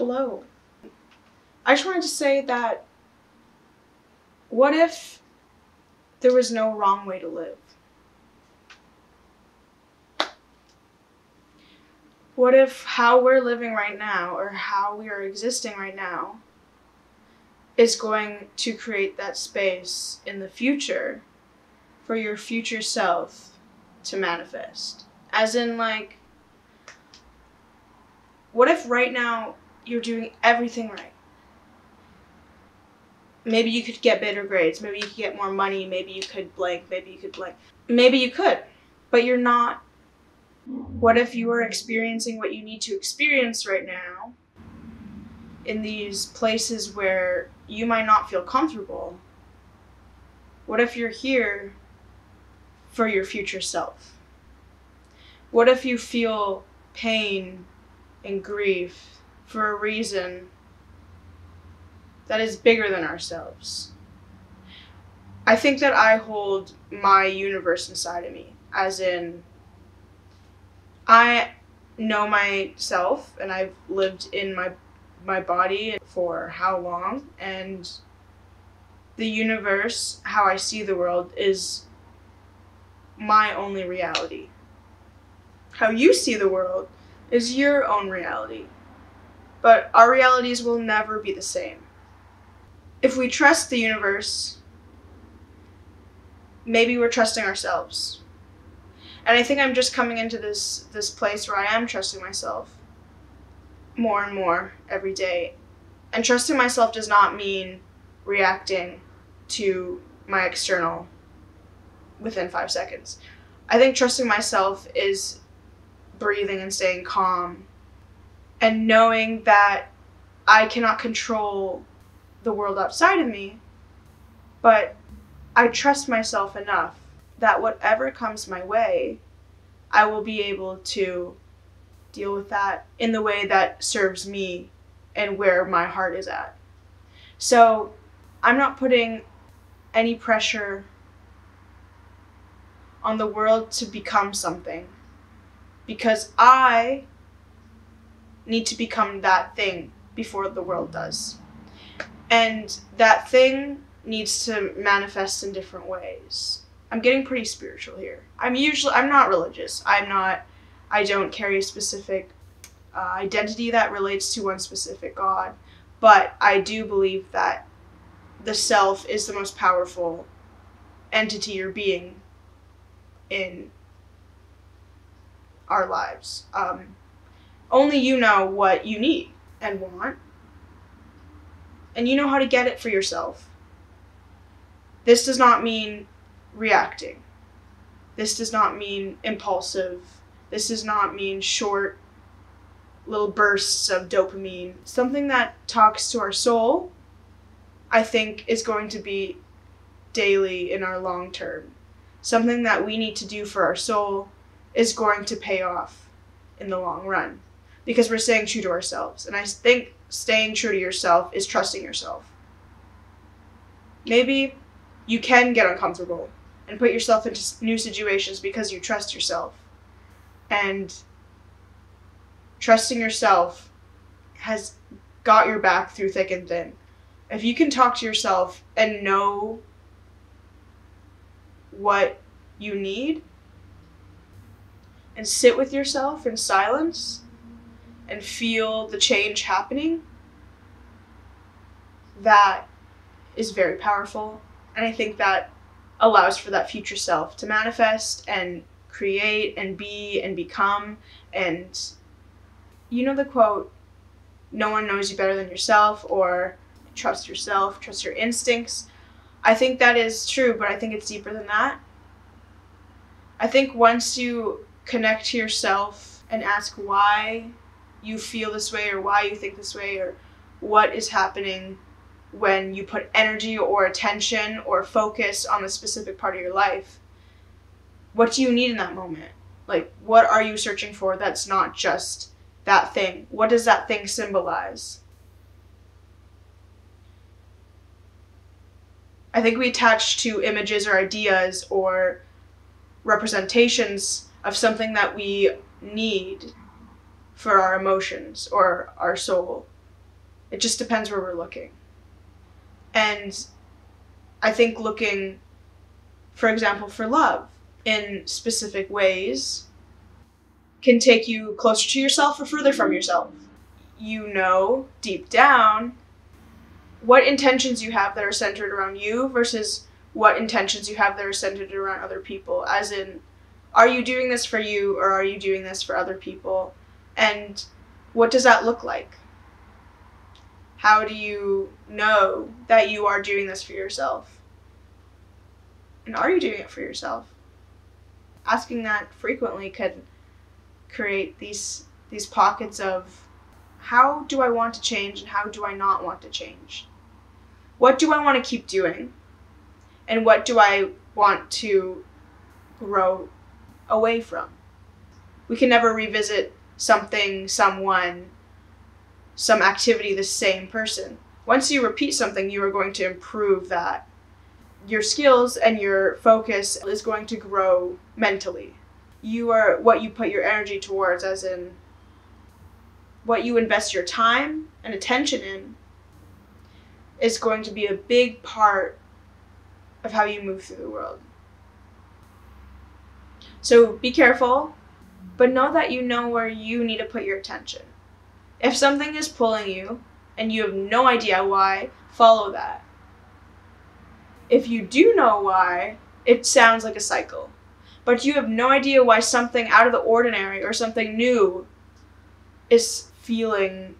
Hello. I just wanted to say that what if there was no wrong way to live? What if how we're living right now or how we are existing right now is going to create that space in the future for your future self to manifest? As in, like, what if right now you're doing everything right? Maybe you could get better grades. Maybe you could get more money. Maybe you could blank. Maybe you could blank. Maybe you could, but you're not. What if you are experiencing what you need to experience right now in these places where you might not feel comfortable? What if you're here for your future self? What if you feel pain and grief for a reason that is bigger than ourselves? I think that I hold my universe inside of me, as in, I know myself and I've lived in my my body for how long and the universe how I see the world is my only reality how you see the world is your own reality but our realities will never be the same. If we trust the universe maybe we're trusting ourselves. And i think i'm just coming into this this place where i am trusting myself more and more every day. And trusting myself does not mean reacting to my external within five seconds. I think trusting myself is breathing and staying calm and knowing that i cannot control the world outside of me but i trust myself enough that whatever comes my way, I will be able to deal with that in the way that serves me and where my heart is at. So I'm not putting any pressure on the world to become something because I need to become that thing before the world does. And that thing needs to manifest in different ways. I'm getting pretty spiritual here. I'm usually I'm not religious. I'm not I don't carry a specific uh, identity that relates to one specific god, but I do believe that the self is the most powerful entity or being in our lives. Um, only you know what you need and want, and you know how to get it for yourself. This does not mean reacting. This does not mean impulsive. This does not mean short little bursts of dopamine. Something that talks to our soul, I think, is going to be daily in our long term. Something that we need to do for our soul is going to pay off in the long run because we're staying true to ourselves. And I think staying true to yourself is trusting yourself. Maybe you can get uncomfortable and put yourself into new situations because you trust yourself. And trusting yourself has got your back through thick and thin. If you can talk to yourself and know what you need and sit with yourself in silence and feel the change happening, that is very powerful. And I think that allows for that future self to manifest and create and be and become. And you know the quote no one knows you better than yourself or trust yourself trust your instincts. I think that is true but i think it's deeper than that. I think once you connect to yourself and ask why you feel this way or why you think this way or what is happening when you put energy or attention or focus on a specific part of your life, what do you need in that moment? Like, what are you searching for that's not just that thing? What does that thing symbolize? I think we attach to images or ideas or representations of something that we need for our emotions or our soul It just depends where we're looking. And I think looking, for example, for love in specific ways can take you closer to yourself or further from yourself. You know deep down what intentions you have that are centered around you versus what intentions you have that are centered around other people. As in, are you doing this for you or are you doing this for other people? And what does that look like? How do you know that you are doing this for yourself? And are you doing it for yourself? Asking that frequently could create these these pockets of how do I want to change and how do I not want to change? What do I want to keep doing? And what do I want to grow away from? We can never revisit something, someone, some activity the same person. Once you repeat something, you are going to improve that. Your skills and your focus is going to grow mentally. You are what you put your energy towards, as in what you invest your time and attention in, is going to be a big part of how you move through the world. So be careful, but know that you know where you need to put your attention. If something is pulling you and you have no idea why, follow that. If you do know why, it sounds like a cycle. But you have no idea why something out of the ordinary or something new is feeling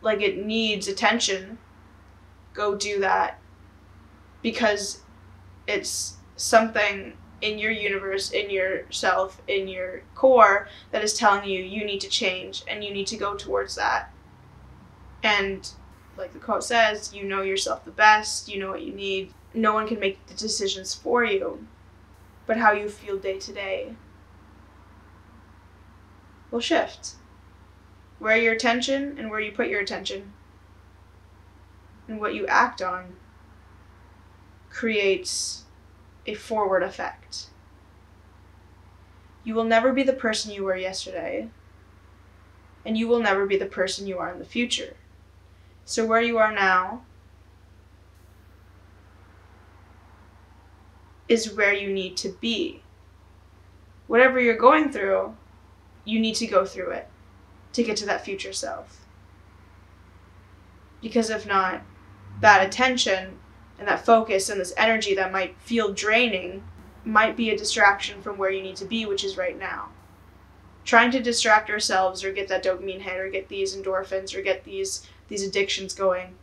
like it needs attention, go do that. Because it's something in your universe, in yourself, in your core that is telling you you need to change and you need to go towards that. And like the quote says, you know yourself the best, you know what you need. No one can make the decisions for you, but how you feel day to day will shift. Where your attention and where you put your attention and what you act on creates a forward effect. You will never be the person you were yesterday, and you will never be the person you are in the future. So, where you are now is where you need to be. Whatever you're going through, you need to go through it to get to that future self. Because if not, that attention and that focus and this energy that might feel draining might be a distraction from where you need to be, which is right now. Trying to distract ourselves or get that dopamine hit or get these endorphins or get these these addictions going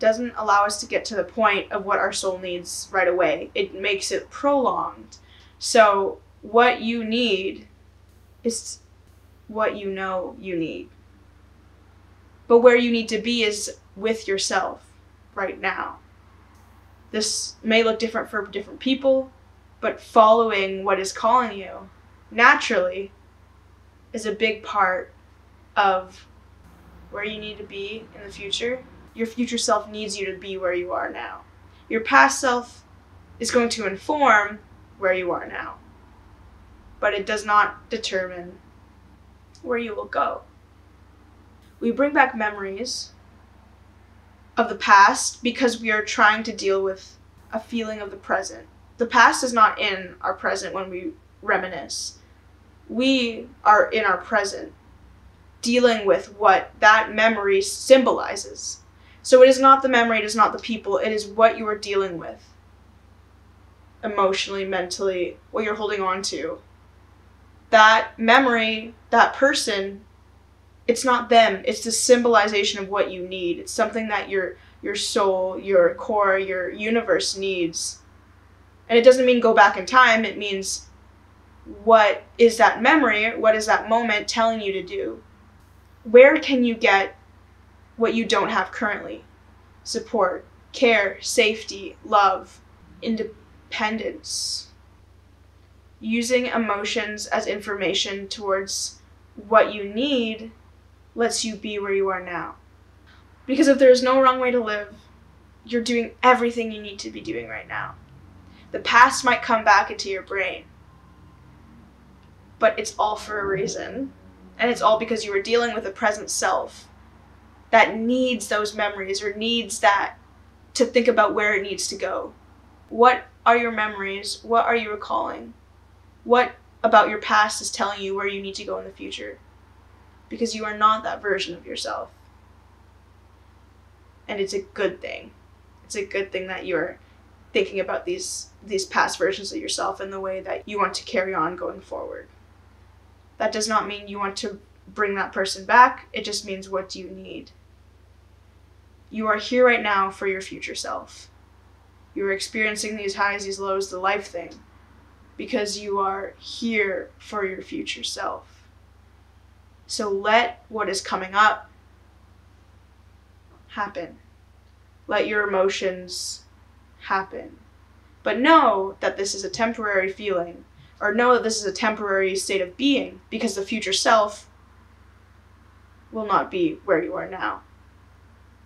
doesn't allow us to get to the point of what our soul needs right away. It makes it prolonged. So what you need is what you know you need. But where you need to be is with yourself right now. This may look different for different people, but following what is calling you naturally is a big part of where you need to be in the future. Your future self needs you to be where you are now. Your past self is going to inform where you are now, but it does not determine where you will go. We bring back memories of the past because we are trying to deal with a feeling of the present. The past is not in our present when we reminisce. We are in our present dealing with what that memory symbolizes. So it is not the memory, it is not the people, it is what you are dealing with emotionally, mentally, what you're holding on to. That memory, that person it's not them it's the symbolization of what you need. It's something that your your soul your core your universe needs. And it doesn't mean go back in time it means what is that memory what is that moment telling you to do? Where can you get what you don't have currently? Support care safety love independence. Using emotions as information towards what you need lets you be where you are now. Because if there is no wrong way to live, you're doing everything you need to be doing right now. The past might come back into your brain, but it's all for a reason. And it's all because you were dealing with a present self that needs those memories or needs that to think about where it needs to go. What are your memories? What are you recalling? What about your past is telling you where you need to go in the future? Because you are not that version of yourself. And it's a good thing. It's a good thing that you're thinking about these these past versions of yourself and the way that you want to carry on going forward. That does not mean you want to bring that person back. It just means what do you need? You are here right now for your future self. You are experiencing these highs, these lows, the life thing, because you are here for your future self. So let what is coming up happen. Let your emotions happen. But know that this is a temporary feeling, or know that this is a temporary state of being, because the future self will not be where you are now.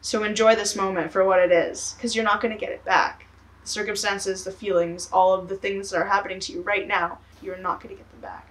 So enjoy this moment for what it is, because you're not going to get it back. The circumstances, the feelings, all of the things that are happening to you right now, you're not going to get them back.